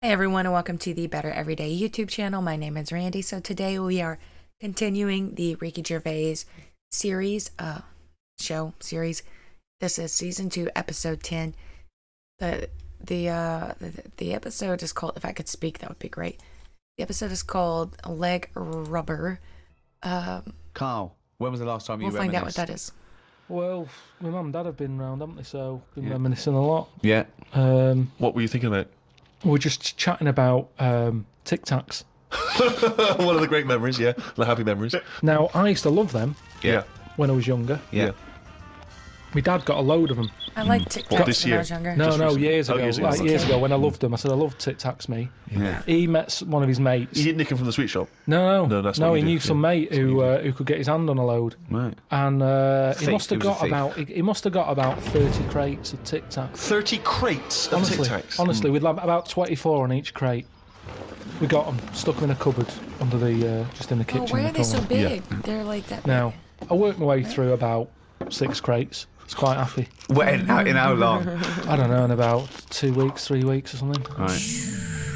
Hey everyone, and welcome to the Better Every Day YouTube channel. My name is Randy. So today we are continuing the Ricky Gervais series, uh, show series. This is season two, episode ten. The the uh the, the episode is called. If I could speak, that would be great. The episode is called Leg Rubber. Um, Karl, when was the last time you we'll find out what that is. Well, my mum and dad have been round, haven't they? So been reminiscing a lot. Yeah. Um, What were you thinking about? We're just chatting about um, Tic Tacs. One of the great memories, yeah. The happy memories. Now, I used to love them Yeah. when I was younger. Yeah. My dad got a load of them. I like Tic Tacs this when I was younger. No, Just no, recently. years Oh, ago. years ago. Like years ago when I loved them. I said I loved Tic Tacs, me. Yeah. He met s- one of his mates. You didn't nick him from the sweet shop. No, no, No, that's no. what He you do, knew some yeah. mate who uh, who could get his hand on a load, Right. and uh, he Thief, must have he was a got thief. about he, he must have got about thirty crates of Tic Tacs. 30 crates of Honestly, Tic Tacs. honestly, we'd have about twenty-four on each crate. We got them stuck them in a cupboard under the uh, just in the kitchen. Oh, kitchen. why in are the they so corner. big? They're like that. big. Now, I worked my way through about six crates. It's quite happy. When? How, in how long? I don't know, in about two weeks, three weeks or something. right.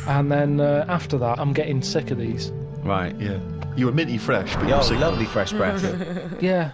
And then uh, after that, I'm getting sick of these. Right. Yeah. You were minty fresh, but you Yo, were sick. lovely fresh breath. Yeah.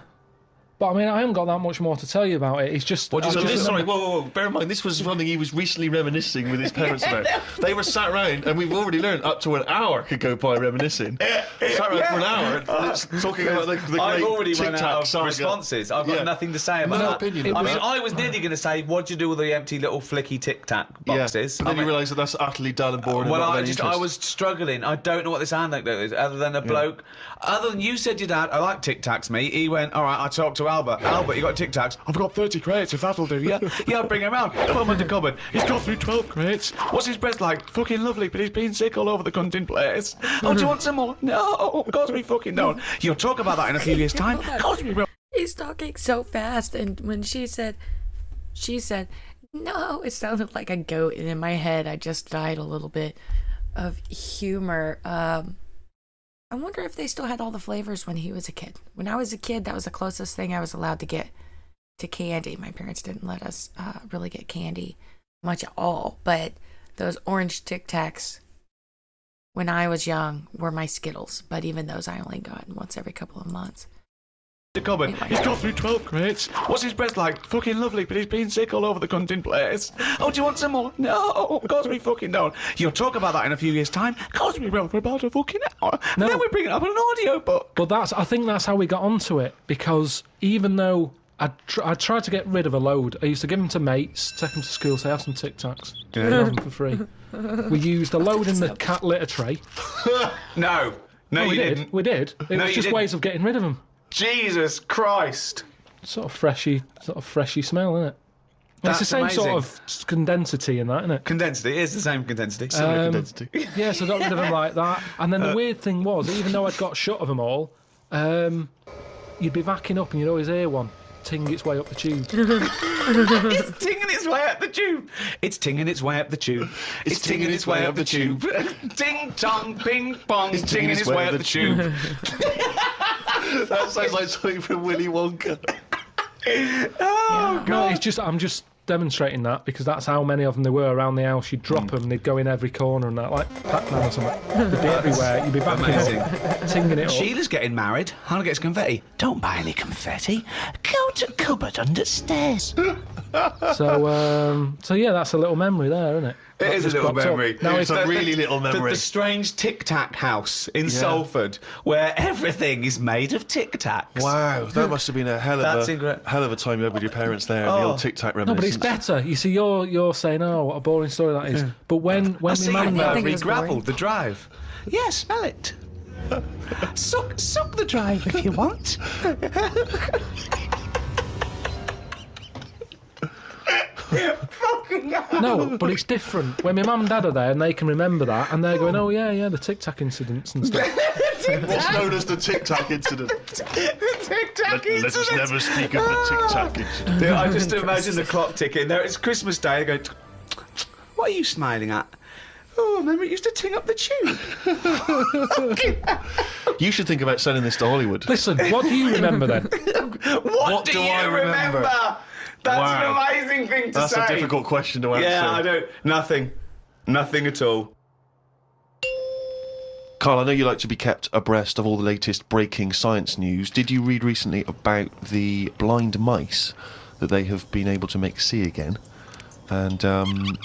But I mean, I haven't got that much more to tell you about it. It's just. What do you So Just this, sorry, whoa, whoa, whoa, bear in mind, this was something he was recently reminiscing with his parents about. They were sat around, and we've already learned up to an hour could go by reminiscing. sat around for an hour, it's talking about the, the I've great already Tic run Tac out of saga. responses. I've got Yeah. nothing to say about No that. opinion I mean, that. I was nearly going to say, what do you do with the empty little flicky Tic Tac boxes? Yeah, but then I you realise that that's utterly dull and boring. and Well, not I any just I was struggling. I don't know what this anecdote is, other than a bloke. Other than you said your dad, I like Tic Tacs. Me, he went. All right, I talked to Albert. Albert, you got Tic Tacs? I've got thirty crates. If that'll do, yeah, yeah, bring him round. Put him the cupboard. He's got through twelve crates. What's his breath like? Fucking lovely, but he's been sick all over the cunting place. Oh, do you want some more? No, of course we fucking don't. You'll talk about that in a few years' time. He's talking so fast, and when she said, she said, no, it sounded like a goat, and in my head, I just died a little bit of humor. Um, I wonder if they still had all the flavors when he was a kid. When I was a kid, that was the closest thing I was allowed to get to candy. My parents didn't let us uh, really get candy much at all, but those orange Tic Tacs when I was young were my Skittles. But even those I only got once every couple of months. The cupboard. He's got through 12 crates. What's his breath like? Fucking lovely, but he's been sick all over the cunting place. Oh, do you want some more? No, of course we fucking don't. You'll talk about that in a few years' time. Of course we will for about a fucking hour. No. And then we bring it up on an audio book. But that's I think that's how we got onto it because even though I tr- I tried to get rid of a load, I used to give them to mates, take them to school, say have some Tic Tacs, yeah. have them for free. We used a load in the cat litter tray. No. No, we you did. didn't. We did. It No, was you just didn't. ways of getting rid of them. Jesus Christ. Sort of freshy, sort of freshy smell, isn't it? That's it's the same sort amazing. of condensity in that, isn't it? Condensity. It is the same condensity. Um, Condensity. Yeah, so I got rid of them like that. And then the weird thing was, even though I'd got shut of them all, um, you'd be backing up and you'd always hear one ting its way up the tube. it's tinging its way up the tube. It's tinging its way up the tube. It's, tinging its way up the tube. Ding tong, ping pong. It's tinging its way up the tube. that sounds like something from Willy Wonka. Oh, No, it's just I'm just demonstrating that because that's how many of them there were around the house. You'd drop them, they'd go in every corner and that, like Pac-Man or something. They'd be everywhere. You'd be backing Amazing. up, tinging it up. Sheila's getting married. Hannah gets confetti. Don't buy any confetti. Go to cupboard under stairs. So, um, so yeah, that's a little memory there, isn't it? It That is a little cropped up. memory. Now, It's if, a really little memory. the strange Tic Tac house in Salford, where everything is made of Tic Tacs. Wow, that must have been a hell of That's a incre- hell of a time you had with your parents there. The Oh. old Tic Tac no, but it's better. You see, you're you're saying, oh, what a boring story that is. But when when I my see mum you uh, think it was re-gravelled the drive. Yeah, smell it. suck, suck the drive if you want. No, but it's different. When my mum and dad are there and they can remember that and they're going, oh, yeah, yeah, the Tic Tac incidents and stuff. What's known as the Tic Tac incident? the Tic Tac Let, let us never speak of the Tic Tac ah. incident. Dude, I just imagine the clock ticking. There, it's Christmas Day. I go, what are you smiling at? Oh, remember it used to ting up the tube. You should think about selling this to Hollywood. Listen, what do you remember then? What, What do, do you I remember? remember? That's Wow. an amazing thing to That's say. That's a difficult question to answer. Yeah, I don't. Nothing. Nothing at all. Karl, I know you like to be kept abreast of all the latest breaking science news. Did you read recently about the blind mice that they have been able to make see again? And um,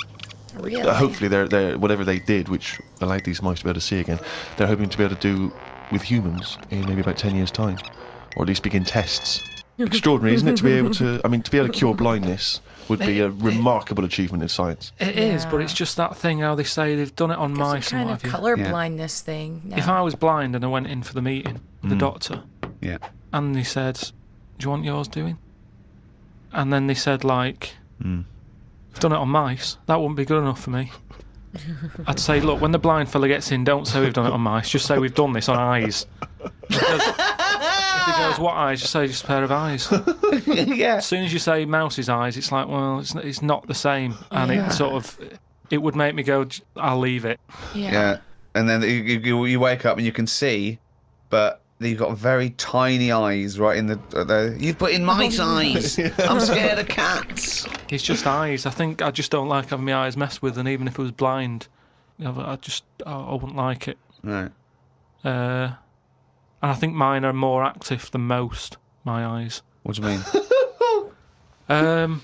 Really? hopefully, they're, they're, whatever they did, which allowed these mice to be able to see again, they're hoping to be able to do with humans in maybe about 10 years' time. Or at least begin tests. Extraordinary, isn't it, to be able to. I mean, to be able to cure blindness would be a remarkable achievement in science. It is, but it's just that thing how they say they've done it on mice some and kind of have you. color Yeah. blindness thing. No. If I was blind and I went in for the meeting with the doctor, Yeah. and they said, "Do you want yours doing?" And then they said, like, Mm. "I've done it on mice. That wouldn't be good enough for me." I'd say, look, when the blind fella gets in, don't say we've done it on mice. Just say we've done this on eyes. Because if goes, "What eyes?" Just say just a pair of eyes. yeah. As soon as you say mouse's eyes, it's like, well, it's it's not the same, and Yeah. it sort of it would make me go, I'll leave it. yeah. Yeah. And then you, you, you wake up and you can see, but you've got very tiny eyes right in the. Uh, the you've put in mice eyes. I'm scared of cats. It's just eyes. I think I just don't like having my eyes messed with, and even if I was blind, I just I, I wouldn't like it. Right. Uh, and I think mine are more active than most. My eyes. What do you mean? Um,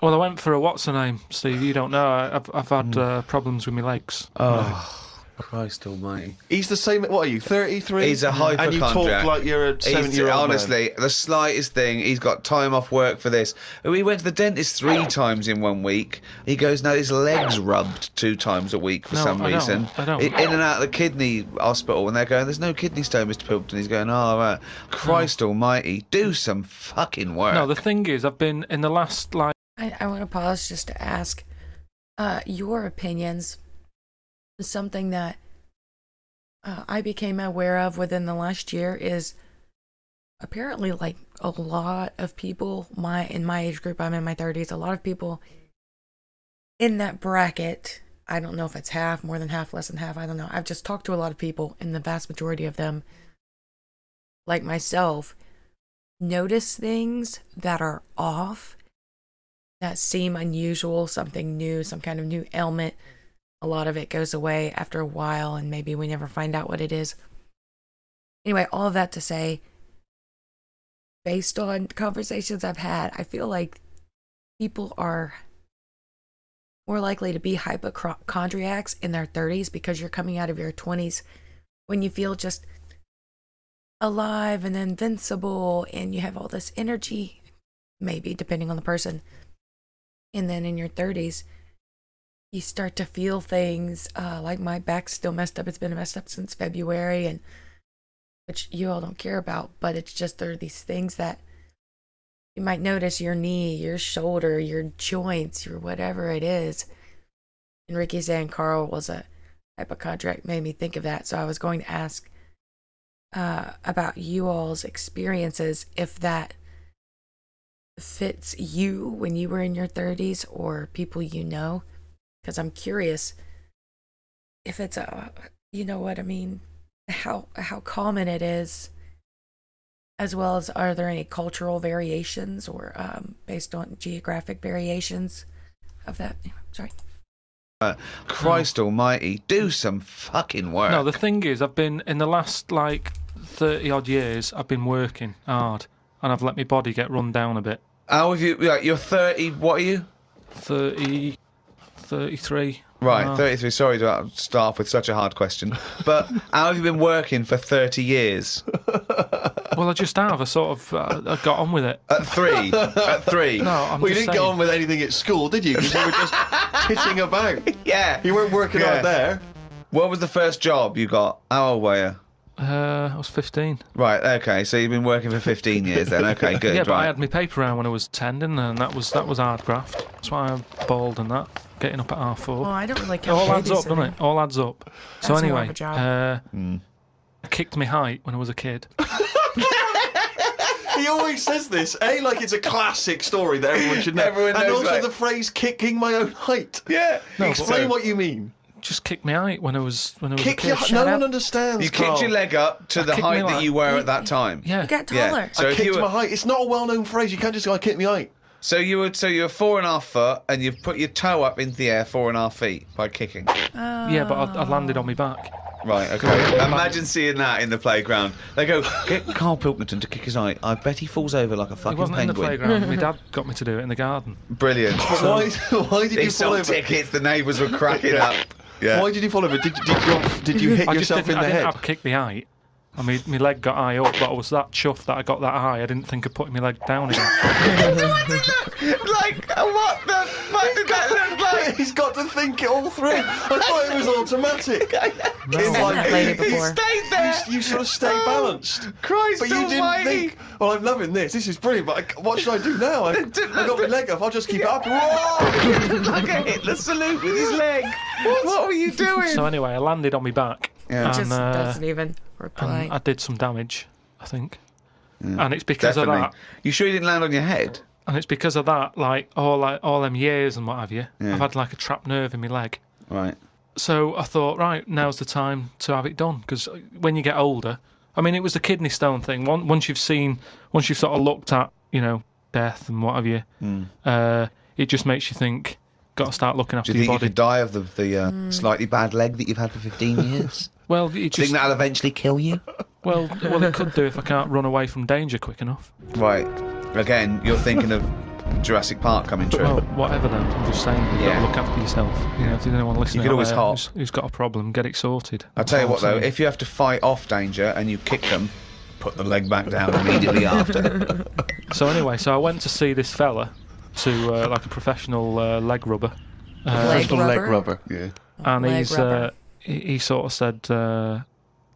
well, I went for a what's her name, Steve. You don't know. I- I've I've had uh, problems with my legs. Oh, Christ Almighty! He's the same. What are you? Thirty-three. He's a hypochondriac. And you talk like you're a He's, seventy-year-old man. honestly, the slightest thing, he's got time off work for this. We went to the dentist three times in one week. He goes, now his legs rubbed two times a week for No, some I don't. reason. I don't. In and out of the kidney hospital, and they're going, there's no kidney stone, Mr. Pilkington. He's going, oh, right. Christ Almighty, do some fucking work. No, the thing is, I've been in the last like I, I want to pause just to ask uh, your opinions. Something that uh, I became aware of within the last year is apparently like a lot of people my in my age group i'm in my 30s a lot of people in that bracket i don't know if it's half more than half less than half i don't know i've just talked to a lot of people and the vast majority of them like myself notice things that are off that seem unusual something new some kind of new ailment a lot of it goes away after a while and maybe we never find out what it is anyway all of that to say based on conversations I've had, I feel like people are more likely to be hypochondriacs in their 30s because you're coming out of your 20s when you feel just alive and invincible and you have all this energy, maybe depending on the person. And then in your 30s, you start to feel things uh, like my back's still messed up. It's been messed up since February, and which you all don't care about, but it's just there are these things that you might notice your knee, your shoulder, your joints, your whatever it is. And Ricky saying Karl was a hypochondriac made me think of that. So I was going to ask uh, about you all's experiences, if that fits you when you were in your 30s or people you know. Because I'm curious if it's a, you know what I mean, how how common it is as well as are there any cultural variations or um, based on geographic variations of that sorry Christ Almighty, do some fucking work. No, the thing is, I've been in the last like thirty odd years. I've been working hard, and I've let my body get run down a bit. How have you, like, you're 30, what are you? 30, 33. Right, Uh, 33. Sorry to start off with such a hard question. But how have you been working for 30 years? Well, I just have. I sort of uh, I got on with it. At three. At three. No, I'm Well, you didn't get on with anything at school, did you? Because you were just pitching about. Yeah. You weren't working Yeah. out there. What was the first job you got? How old were you? Uh, I was 15. Right, okay, so you've been working for 15 years then. Okay, good. yeah, but I had my paper round when I was 10, didn't I? And that was that was hard graft. That's why I'm bald and that. Getting up at half four. well i don't really It all adds up, doesn't it? All adds up. so That's more of anyway, uh, Hmm. I kicked my height when I was a kid. He always says this, A, like it's a classic story that everyone should know. Everyone and also that. the phrase kicking my own height. Yeah. No, but- Explain what you mean. Just kicked me out when I was when I was Kick a your kid. No Shut one up. understands. You Karl. kicked your leg up to the kicked height my that leg. you were at that time. Yeah. you got Yeah. taller So I if kicked you my height. It's not a well-known phrase. You can't just go, I kicked my height. so you would so you're four and a half foot and you've put your toe up into the air four and a half feet by kicking. Yeah, but I, I landed on my back. Right, okay. Imagine seeing that in the playground. They go, get Karl Pilkington to kick his eye. I bet he falls over like a It fucking wasn't in the penguin. playground. My dad got me to do it in the garden. Brilliant. Why, why did They you fall sold over? tickets, the neighbours were cracking up. Yeah. Why did you fall over? Did, did, you, did you hit I just yourself didn't, in I the didn't head? have kick the eye. I mean, my leg got high up, but I was that chuffed that I got that high. I didn't think of putting my leg down again. like, what the fuck did that look like? He's got to think it all through. I thought it was automatic. I've It's seen like- that lady He before. stayed there. You, you sort of stay Oh, balanced. Christ But you didn't almighty. think, well, I'm loving this. This is brilliant. But I, what should I do now? I, I didn't- got my leg up. I'll just keep it up. Whoa! like a Hitler salute with his leg. What, were you doing? so anyway, I landed on my back. Yeah. and, Just uh, doesn't even reply. and I did some damage, I think. And it's because Definitely. of that. You sure you didn't land on your head? And it's because of that, like all like all them years and what have you. Yeah. I've had like a trapped nerve in my leg. Right. So I thought, right, now's the time to have it done because when you get older, I mean, it was the kidney stone thing. Once, once you've seen, once you've sort of looked at, you know, death and what have you, uh, it just makes you think, got to start looking after Do after you think your you could die of the, the uh, slightly bad leg that you've had for 15 years? Well, Do you just think that'll eventually kill you? well, well, it could do if I can't run away from danger quick enough. Right. Again, you're thinking of Jurassic Park coming true. Well, whatever then. I'm just saying, you've got Yeah. to look after yourself. You know, if there's anyone listening, could out always there hop. who's, who's got a problem, get it sorted. I'll tell you what, though, if you have to fight off danger and you kick them, put the leg back down immediately after. So anyway, so I went to see this fella, to uh, like a professional uh, leg rubber. Uh, Leg Professional leg rubber? rubber. Yeah. and Leg he's rubber. uh, he, he sort of said uh,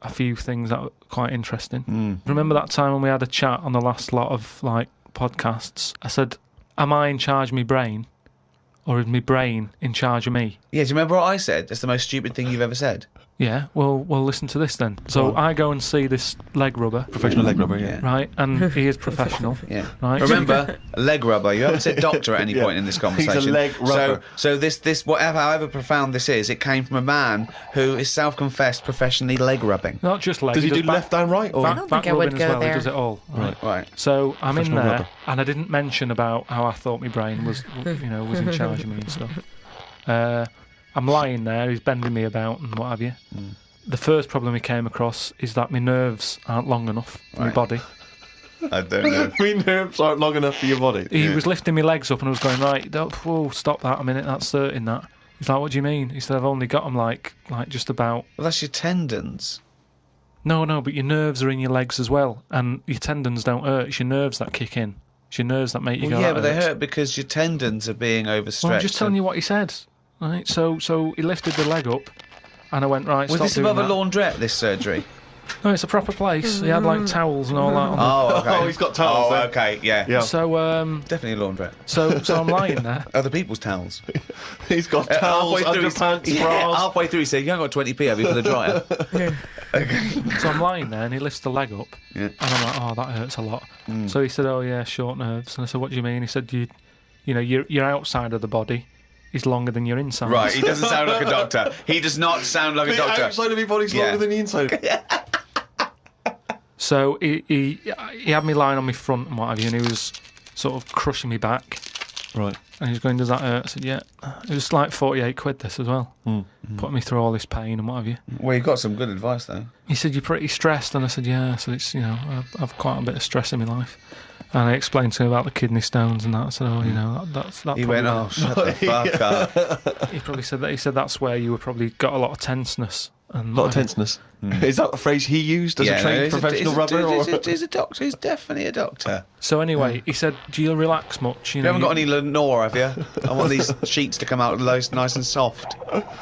a few things that were quite interesting. Mm. Remember that time when we had a chat on the last lot of like podcasts? I said, "Am I in charge of my brain, or is my brain in charge of me?" Yeah, do you remember what I said? That's the most stupid thing you've ever said. Yeah. Well, well, listen to this then. So I go and see this leg rubber, Professional leg rubber. Yeah. right? And he is professional, Yeah. right? Remember, leg rubber. You haven't said doctor at any Yeah. point in this He's a conversation. leg So, rubber. so so this, this, whatever, however profound this is, it came from a man who is self-confessed professionally leg rubbing. Not just leg. Does he do does back- left and right? Or Back, don't back think I would rubbing go as well. there. He does it all. Right. Right. So I'm in Professional there, rubber. and I didn't mention about how I thought my brain was, you know, was in charge of me and stuff. Uh, I'm lying there. He's bending me about and what have you. Mm. The first problem he came across is that my nerves aren't long enough for my body. I don't know. My nerves aren't long enough for your body. He Yeah. was lifting my legs up, and I was going right. Don't, whoa, stop that a minute. That's certain that. He's like, what do you mean? He said, I've only got them like, like just about. Well, that's your tendons. No, no, but your nerves are in your legs as well, and your tendons don't hurt. It's your nerves that kick in. It's your nerves that make you Well, go. yeah, "That but they hurt because your tendons are being overstretched. Well, I'm just telling you what he said. Right. So so he lifted the leg up, and I went right. Was stop this doing above a laundrette? This surgery? No, it's a proper place. He had like towels and all that. On Oh, okay. Oh, he's got towels Oh, there. okay, yeah. Yeah. So um, Definitely a laundrette. so so I'm lying there. Other people's towels. He's got Uh, towels, halfway through, he- underpants, yeah, bras. halfway through, he said, "You haven't got 20p, have you, for the dryer?" Okay. So I'm lying there, and he lifts the leg up, Yeah. and I'm like, oh, that hurts a lot. Mm. So he said, oh yeah, short nerves. And I said, what do you mean? He said, you, you know, your your outside of the body is longer than your inside. right, he doesn't sound like a doctor. He does not sound like a the doctor. outside of your body's Yeah. longer than the inside. So he, he he had me lying on my front and what have you, and he was sort of crushing me back. Right. And he's going, Does that hurt? I said, Yeah. It was like 48 quid this as well. Hmm. Putting me through all this pain and what have you. Well, you got some good advice though. He said, You're pretty stressed. And I said, Yeah. So it's, you know, I've, I've quite a bit of stress in my life. And I explained to him about the kidney stones and that. I said, Oh, you know, that, that's that. He went, "Oh, shut the fuck up." He probably said that. He said that's where you were probably got a lot of tenseness. And A lot of what have you. tenseness. Is that a phrase he used as Yeah, a trained he's professional he's rubber? He's, or... a, he's a doctor. He's definitely a doctor. So anyway, he said, Do you relax much? You, You know, haven't got any Lenor, have you? I want these sheets to come out nice, nice and soft.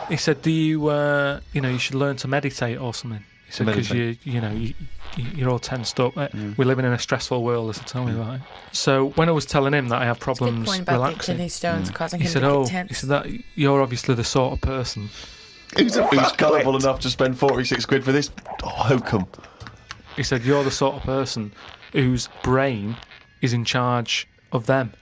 He said, "Do you, uh, you know, you should learn to meditate or something." He said, "Because you, Meditate. you know, you, you- you're all tensed up. Uh, We're living in a stressful world, as I tell me about it." So when I was telling him that I have problems point about relaxing, kidney stones causing he him said, to "Oh, get he said that you're obviously the sort of person." Who's a Who's fuckwit? gullible enough to spend 46 quid for this oh, hokum? He said, "You're the sort of person whose brain is in charge of them,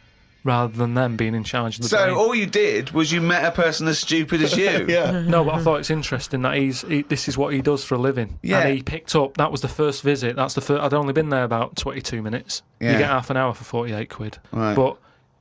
rather than them being in charge of the So brain." all you did was you met a person as stupid as you. Yeah. No, but I thought it's interesting that he's he, this is what he does for a living. Yeah. And he picked up. That was the first visit. That's the first. I'd only been there about twenty-two minutes. Yeah. You get half an hour for forty-eight quid. Right. But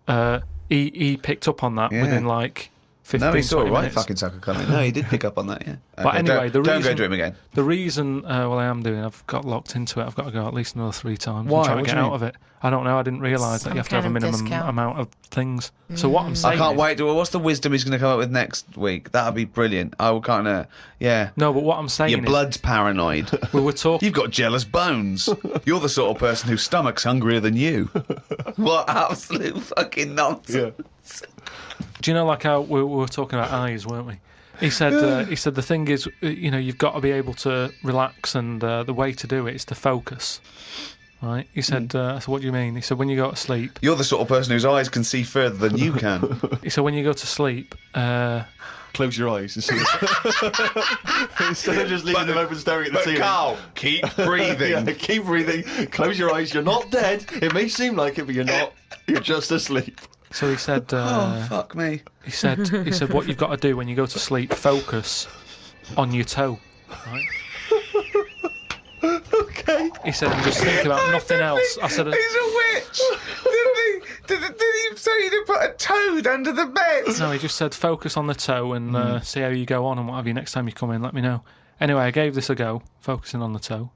uh, he he picked up on that Yeah. within like 15, No, he saw a 20 right minutes. fucking sucker coming. No, he did pick up on that. Yeah. But Okay, anyway, don't, the don't reason- go him again. The reason, uh, well, I am doing. I've got locked into it. I've got to go at least another three times. Why? and try What to get out mean? of it. I don't know. I didn't realise that you have to have a minimum discount. amount of things. So what I'm saying, I can't is- wait. To, well, what's the wisdom he's going to come up with next week? That'll be brilliant. I will kind of, yeah. No, but what I'm saying Your is, blood's paranoid. we were talking. You've got jealous bones. You're the sort of person whose stomach's hungrier than you. what absolute fucking nonsense. Do you know, like how we, we were talking about eyes, weren't we? He said, uh, he said the thing is, uh, you know, you've got to be able to relax, and uh, the way to do it is to focus. Right? He said, uh, so what do you mean? He said, when you go to sleep. You're the sort of person whose eyes can see further than you can. He said, when you go to sleep, uh, Close your eyes and see. Instead of just leaving them open, staring at the but ceiling. Karl, keep breathing. Yeah, keep breathing. Close your eyes. You're not dead. It may seem like it, but you're not. You're just asleep. So he said, Oh uh, fuck me! he said, he said, what you've got to do when you go to sleep, focus on your toe. Right? Okay. He said, and just think about nothing else. I said, He's a witch. did he? Did, did he say to put a toad under the bed? No, he just said focus on the toe and uh, see how you go on and what have you. Next time you come in, let me know. Anyway, I gave this a go, focusing on the toe.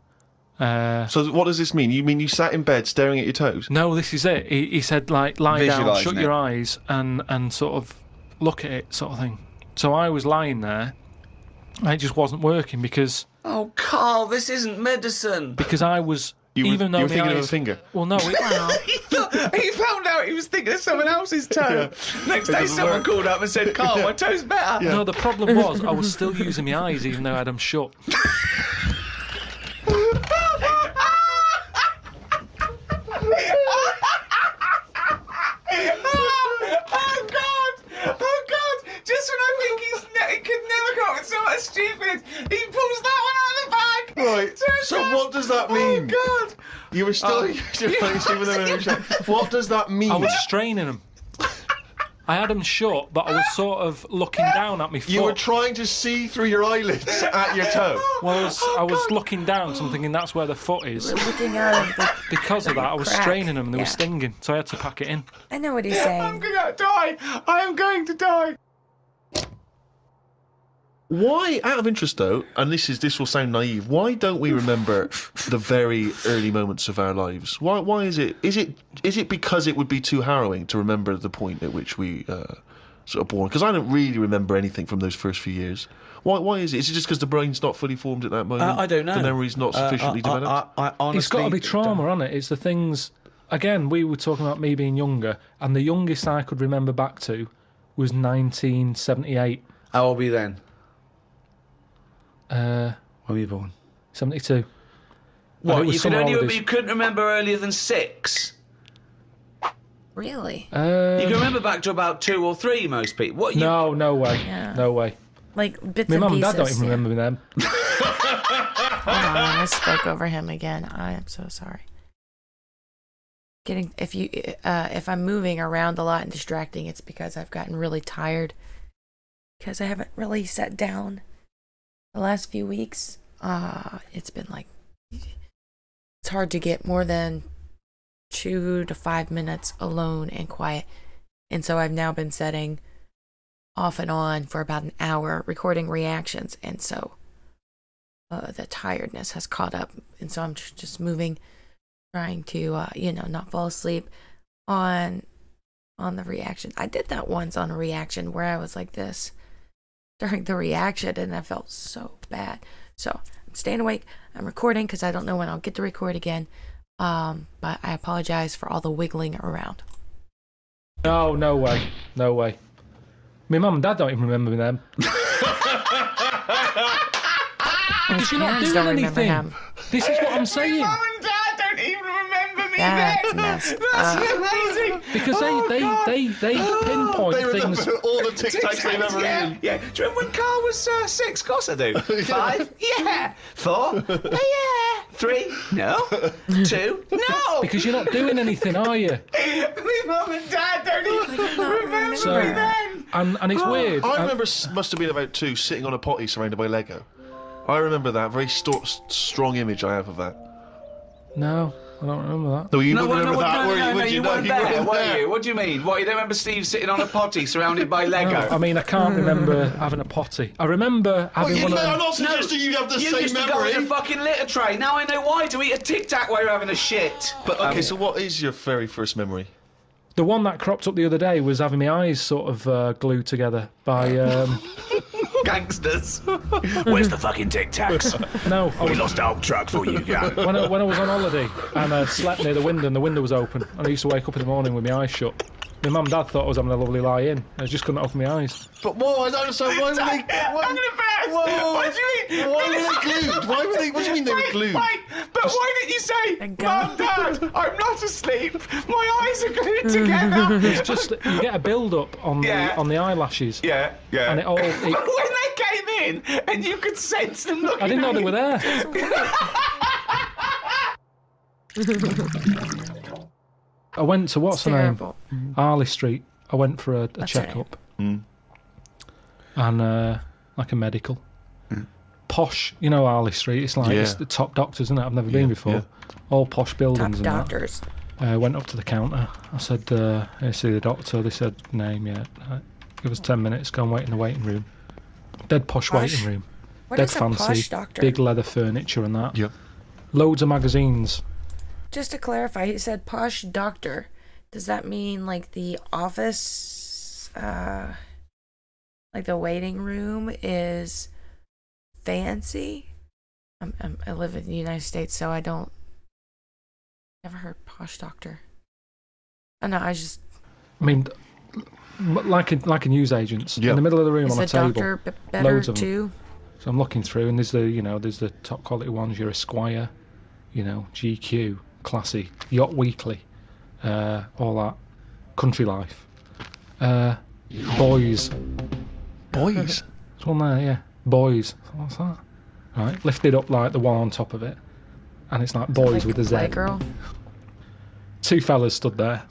Uh, So what does this mean? You mean you sat in bed staring at your toes? no, this is it. He, he said like lie down, shut it. your eyes, and and sort of look at it, sort of thing. So I was lying there. and It just wasn't working because Oh, Karl, this isn't medicine. because I was You were, even though you were thinking eyes, of a finger. Well, no, it, he, thought, he found out he was thinking of someone else's toe. Next It day, someone work. called up and said, "Karl, my toe's better." no. The problem was I was still using my eyes even though I had them shut. oh God! Oh God! Just when I think he's ne- he could never come up with something stupid, he pulls that one out of the bag. Right. Turns So around- what does that oh, mean? Oh God! You were still Oh. you're like sleeping in a shack. What does that mean? I was straining them. I had them shut, but I was sort of looking down at my foot. You were trying to see through your eyelids at your toe. Oh, well, oh, I was, I Oh, was looking down, so I'm thinking that's where the foot is. We're looking out of the. Because of that, I was Crack. straining them and they Yeah. were stinging, so I had to pack it in. I know what he's saying. I'm gonna die! I am going to die! Why, out of interest though, and this is this will sound naive. Why don't we remember the very early moments of our lives? Why? Why is it? Is it? Is it because it would be too harrowing to remember the point at which we uh, sort of born? Because I don't really remember anything from those first few years. Why? Why is it? Is it just because the brain's not fully formed at that moment? Uh, I don't know. The memory's not sufficiently Uh, I- I- developed. I, I honestly It's got to be trauma, on it? It's the things. Again, we were talking about me being younger, and the youngest I could remember back to was 1978. How old were you then? Uh, When were you born? 72. And What? You, could summer only, holidays. you couldn't remember earlier than six. Really? Uh, You can remember back to about two or three. Most people. What? You, no, no way. Yeah. No way. Like bits of pieces. My and mum and dad don't even yeah. remember them. Hold on, I spoke over him again. I am so sorry. Getting if you uh, if I'm moving around a lot and distracting, it's because I've gotten really tired. Because I haven't really sat down the last few weeks. Uh it's been like it's hard to get more than two to five minutes alone and quiet. And so I've now been setting off and on for about an hour recording reactions and so uh, the tiredness has caught up, and so I'm just, moving, trying to uh, you know not fall asleep on on the reaction. I did that once on a reaction where I was like this during the reaction, and I felt so bad. So I'm staying awake. I'm recording because I don't know when I'll get to record again. Um, but I apologize for all the wiggling around. No, no way. No way. My mum and dad don't even remember them. And his Because you're not parents doing don't remember anything. him. This is what I'm saying. Mum and Dad don't even remember me That's then. messed That's up. amazing. Because Oh, they, God. they, they, they pinpoint they things. all the tic tacs they've ever yeah, eaten. yeah. Do you remember when Karl was uh, six? Of course I do. Five? Yeah. Four? yeah. Three? No. Two? No. Because you're not doing anything, are you? Me mum and dad don't even I do not remember So- me then. And and it's weird. I Uh, remember s- must have been about two, sitting on a potty surrounded by Lego. I remember that very sto- s- strong image I have of that. no, I don't remember that. No, you No, wouldn't no, no, remember that, no, were you? no, Would you No, weren't you there, weren't were there. you? What do you mean? What, you don't remember Steve sitting on a potty surrounded by Lego? No, I mean, I can't remember having a potty. I remember Well, having you one know, of I'm not suggesting you have the you same used to go memory. in a fucking litter tray. Now I know why. To eat a Tic Tac while you're having a shit. But okay, Um, so what is your very first memory? The one that cropped up the other day was having my eyes sort of uh, glued together by. Um, gangsters. Where's the fucking Tic Tacs? no, I was, lost our whole truck for you, yeah. when, I, when I was on holiday and I slept near the window and the window was open and I used to wake up in the morning with my eyes shut. My mum and dad thought I was having a lovely lie in. I was just couldn't open my eyes. But whoa, I don't understand. Why were they? Why, I'm gonna. Whoa, What do you mean? why were they glued? Why were they? What do you mean they were glued? Wait, but why didn't you say, Thank Mum, God. Dad, I'm not asleep. My eyes are glued together. It's just that you get a build up on Yeah. the on the eyelashes. yeah, yeah. And it all- it- But when they came in and you could sense them looking I didn't know at they were there. I went to what's the name? Terrible. Harley Street. I went for a, a That's her checkup. And uh, like a medical. Posh, you know Harley Street. It's like Yeah. it's the top doctors, isn't it? I've never been before. yeah. All posh Top buildings and that. doctors. Uh, went up to the counter. I said, uh, "I see the doctor." They said, "Name yeah. Uh, give us ten minutes. Go and wait in the waiting room. Dead posh, Posh? waiting room. What Dead is a fancy. posh doctor? Big leather furniture and that. Yep. Loads of magazines. Just to clarify, he said posh doctor. Does that mean like the office, uh, like the waiting room is fancy? I'm, I'm, I live in the United States, so I don't. Never heard posh doctor. Oh no, I just. I mean, like in, like in news agents Yeah. in the middle of the room Is on the a table. doctor b- better Loads of 'em. too? So I'm looking through, and there's the you know there's the top quality ones. Your Esquire, you know GQ, Classy, Yacht Weekly, uh, all that, Country Life, uh, Boys. Boys. There's one there, yeah. Boys. What's that? Right, lifted up like the one on top of it, and it's like boys Like with a Z. Playgirl? Two fellas stood there,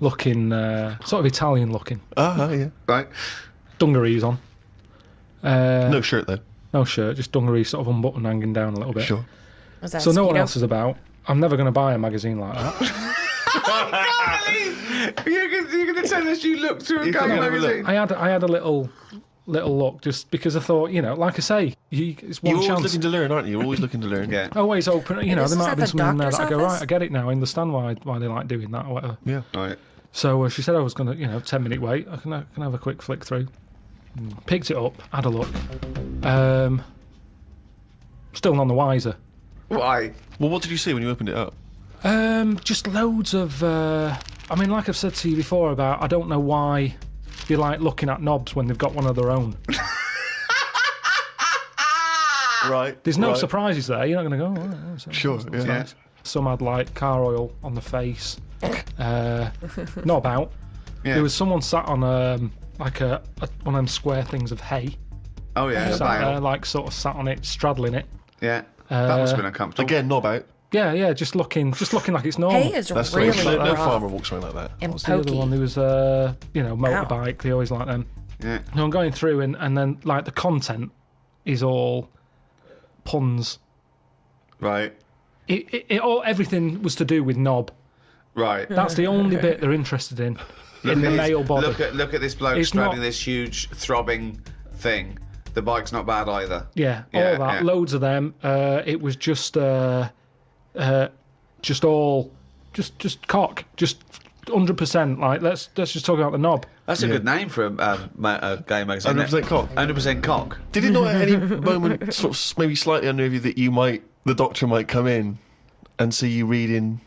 looking uh, sort of Italian looking, Ah, yeah. Right. dungarees on. Uh, No shirt though. no shirt, just dungarees sort of unbuttoned, hanging down a little bit. Sure. Was that So no one else is about. I'm never going to buy a magazine like that. You're gonna, you're gonna tell us you looked through a You gang can't have a look. magazine. I had I had a little little look just because I thought, you know, like I say, you, it's one You're always looking to learn, aren't you? You're always looking to learn. Yeah. Always open, you know. there might at have been the something in there that I doctor's go, right, I get it now. I understand why why they like doing that or whatever. Yeah. Right. So uh, she said I was going to, you know, 10 minute wait. I can, I can have a quick flick through. Picked it up, had a look. Um, still none the wiser. Why? Well, what did you see when you opened it up? Um, just loads of. Uh, I mean, like I've said to you before about, I don't know why you like looking at knobs when they've got one of their own. Right. There's no right. surprises there. You're not going to go. Oh, yeah, Sure. that's Yeah. nice." Some had like car oil on the face. Uh, not about. Yeah. There was someone sat on um, like a, a one of them square things of hay. Oh yeah. Sat there, like sort of sat on it, straddling it. Yeah. That must have been Uh, uncomfortable. Again, knob out. Yeah, yeah, just looking, just looking like it's normal. Hay is That's really no, no rough farmer walks around like that. and What's the other one? pokey. There was uh, you know, motorbike. They always like them. Yeah. No, I'm going through and and then like the content is all puns. Right. It, it, it all everything was to do with knob. Right. That's the only bit they're interested in in the at male body. Look at look at this bloke It's straddling not- this huge throbbing thing. The bike's not bad either. Yeah, Yeah, all that, yeah. loads of them. Uh, it was just, uh, uh, just all, just just cock, just hundred percent. Like let's let's just talk about the knob. That's a good name for a, um, ma- a gay magazine. 100% cock. Hundred percent cock. Did it not at any moment sort of maybe slightly unnerve you that you might, the doctor might come in and see you reading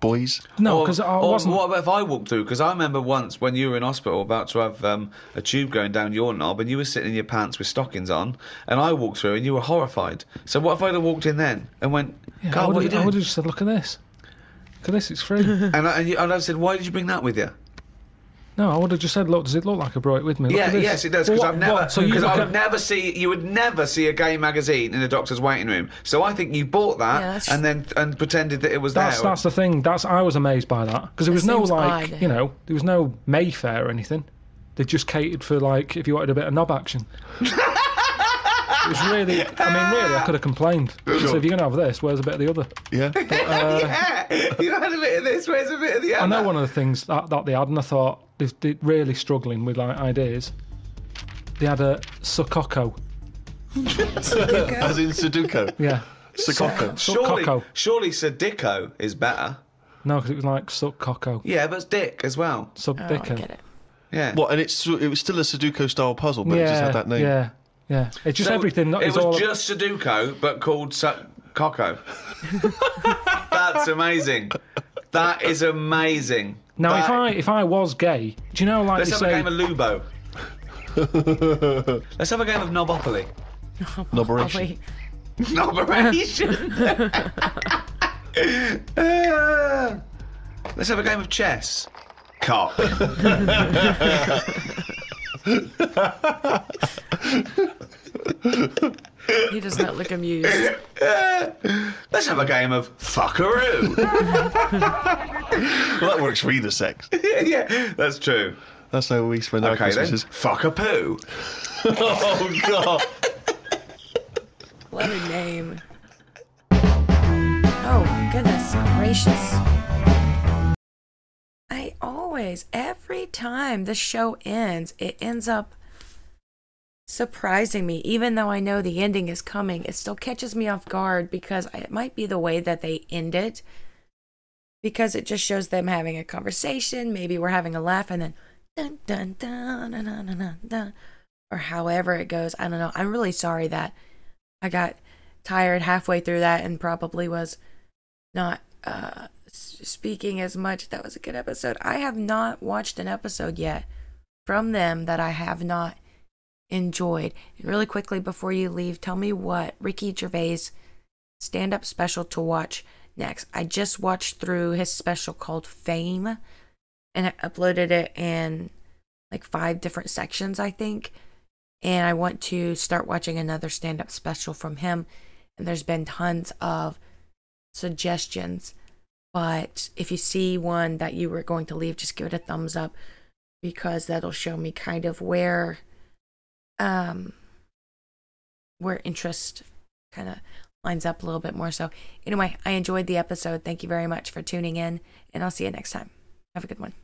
boys? No, because I wasn't. What about if I walked through? Because I remember once when you were in hospital about to have um, a tube going down your knob, and you were sitting in your pants with stockings on, and I walked through, and you were horrified. So what if I'd have walked in then and went, Yeah, I "God, what are you doing? I would have just said, look at this. Look at this, it's free. And I, and, you, and I said, "Why did you bring that with you?" No, I would have just said, look, does it look like I brought it with me? Look Yeah, yes, it does. Because what- I've never, what? So you because look I at- would never see, you would never see a gay magazine in a doctor's waiting room. So I think you bought that Yeah, and then and pretended that it was That's there. that's the thing. That's I was amazed by that because there was no like odd. you know there was no Mayfair or anything. They just catered for like if you wanted a bit of knob action. It was really. I mean, really, I could have complained. So if you're gonna have this, where's a bit of the other? Yeah. Uh, yeah, you had a bit of this. Where's a bit of the other? I know one of the things that, that they had, and I thought they're, they're really struggling with like ideas. They had a Sokoko. As in Sudoku. Yeah. Sakoko. Surely, Coco. surely Sadiko is better. No, because it was like Sokoko. Yeah, but it's Dick as well. Sub Oh, I Dicker. get it. Yeah. What? And it's it was still a Sudoku style puzzle, but it just had that name. yeah, yeah. It's just So everything. That It is was all. just Sudoku, but called Su- Coco. That's amazing. That is amazing. now, if I if I was gay, do you know like let's you have a game of Lubo. let's have a game of Nobopoly. Noberation. wait. Noberation. Uh, let's have a game of chess. Cock. He does not look amused. Let's have a game of fuckaroo. Well, that works for either sex. yeah, that's true. That's how we spend our Okay then. Christmases. Fuck a poo. Oh God! What a name. Oh, goodness gracious. I always, every time the show ends, it ends up surprising me. Even though I know the ending is coming, it still catches me off guard because it might be the way that they end it. Because it just shows them having a conversation. Maybe we're having a laugh and then dun dun dun dun dun dun, dun, or however it goes. I don't know. I'm really sorry that I got tired halfway through that and probably was not uh, speaking as much. That was a good episode. I have not watched an episode yet from them that I have not enjoyed. And really quickly before you leave, tell me what Ricky Gervais stand up special to watch next. I just watched through his special called Fame and I uploaded it in like five different sections, I think and I want to start watching another stand up special from him. And there's been tons of suggestions. But if you see one that you were going to leave, just give it a thumbs up because that'll show me kind of where um where interest kind of lines up a little bit more. So anyway, I enjoyed the episode. Thank you very much for tuning in, and I'll see you next time. Have a good one.